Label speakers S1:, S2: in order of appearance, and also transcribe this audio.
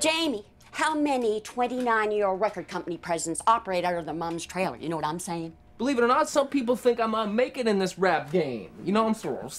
S1: Jamie, how many 29 year old record company presidents operate out of their mom's trailer? You know what I'm saying?
S2: Believe it or not, some people think I might make it in this rap game. You know, what I'm saying?